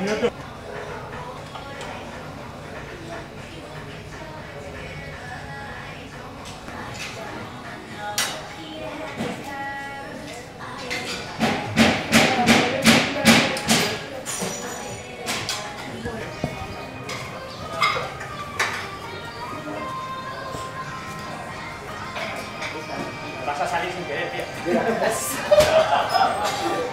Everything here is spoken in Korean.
이것도 Vas a salir sin querer, tío.